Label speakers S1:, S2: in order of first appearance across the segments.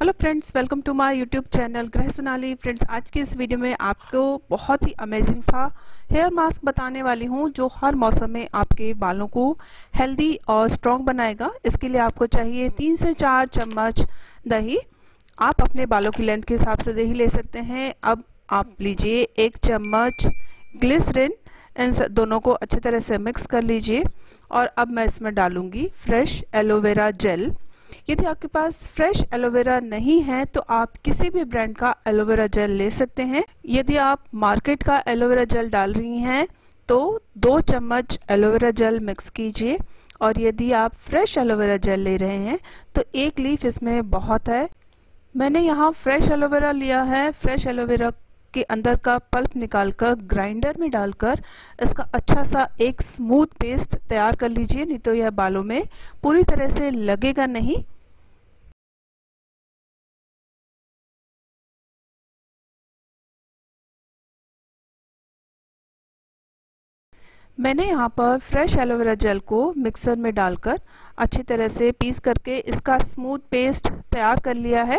S1: Hello friends welcome to my YouTube channel Griha Sonali friends आज के इस video में आपको बहुत ही अमेजिंग सा हेयर मास्क बताने वाली हूँ, जो हर मौसम में आपके बालों को हेल्दी और स्ट्रॉन्ग बनाएगा। इसके लिए आपको चाहिए तीन से चार चम्मच दही। आप अपने बालों की लेंथ के हिसाब से दही ले सकते हैं। अब आप लीजिए एक चम्मच ग्लिसरिन इन दोनों को अच्छी तरह से मिक्स कर लीजिए। और अब मैं इसमें डालूँगी फ्रेश एलोवेरा जेल यदि आपके पास फ्रेश एलोवेरा नहीं है तो आप किसी भी ब्रांड का एलोवेरा जेल ले सकते हैं। यदि आप मार्केट का एलोवेरा जेल डाल रही हैं तो दो चम्मच एलोवेरा जेल मिक्स कीजिए। और यदि आप फ्रेश एलोवेरा जेल ले रहे हैं तो एक लीफ इसमें बहुत है। मैंने यहाँ फ्रेश एलोवेरा लिया है। फ्रेश एलोवेरा के अंदर का पल्प निकालकर ग्राइंडर में डालकर इसका अच्छा सा एक स्मूथ पेस्ट तैयार कर लीजिए, नहीं तो यह बालों में पूरी तरह से लगेगा नहीं। मैंने यहाँ पर फ्रेश एलोवेरा जेल को मिक्सर में डालकर अच्छी तरह से पीस करके इसका स्मूथ पेस्ट तैयार कर लिया है।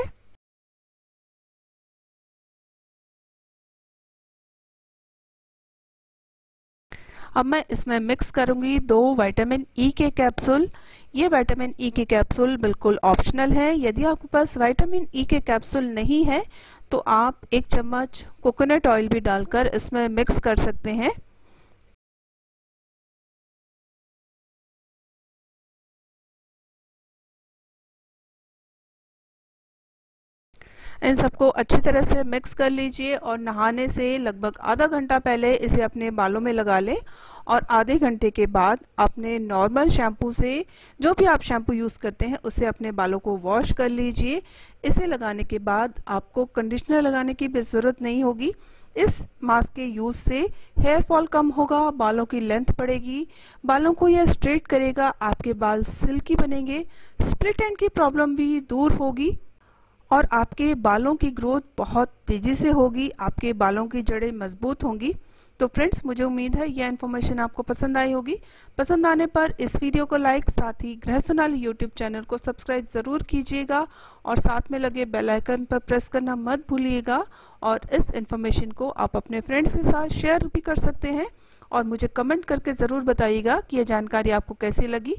S1: अब मैं इसमें मिक्स करूँगी दो विटामिन ई के कैप्सूल ये विटामिन ई के कैप्सूल बिल्कुल ऑप्शनल है। यदि आपके पास विटामिन ई के कैप्सूल नहीं है तो आप एक चम्मच कोकोनट ऑयल भी डालकर इसमें मिक्स कर सकते हैं। इन सबको अच्छी तरह से मिक्स कर लीजिए और नहाने से लगभग आधा घंटा पहले इसे अपने बालों में लगा लें और आधे घंटे के बाद अपने नॉर्मल शैम्पू से जो भी आप शैम्पू यूज़ करते हैं उससे अपने बालों को वॉश कर लीजिए। इसे लगाने के बाद आपको कंडीशनर लगाने की भी ज़रूरत नहीं होगी। इस मास्क के यूज़ से हेयर फॉल कम होगा, बालों की लेंथ बढ़ेगी, बालों को यह स्ट्रेट करेगा, आपके बाल सिल्की बनेंगे स्प्लिट एंड की प्रॉब्लम भी दूर होगी। और आपके बालों की ग्रोथ बहुत तेज़ी से होगी, आपके बालों की जड़ें मज़बूत होंगी। तो फ्रेंड्स, मुझे उम्मीद है यह इन्फॉर्मेशन आपको पसंद आई होगी। पसंद आने पर इस वीडियो को लाइक साथ ही गृह सोनाली यूट्यूब चैनल को सब्सक्राइब ज़रूर कीजिएगा और साथ में लगे बेल आइकन पर प्रेस करना मत भूलिएगा और इस इन्फॉर्मेशन को आप अपने फ्रेंड्स के साथ शेयर भी कर सकते हैं और मुझे कमेंट करके ज़रूर बताइएगा कि यह जानकारी आपको कैसी लगी।